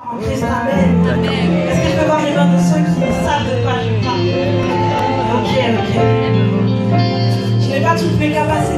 En Christ, Amen. Est-ce que je peux voir les mains de ceux qui ne savent de quoi je parle? Ok, ok. Je n'ai pas toutes mes capacités,